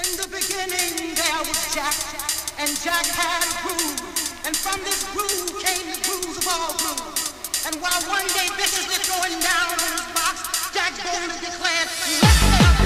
In the beginning there was Jack, and Jack had a groove. And from this groove came the grooves of all grooves. And while one day viciously throwing down on his box, Jack boldly declared, let's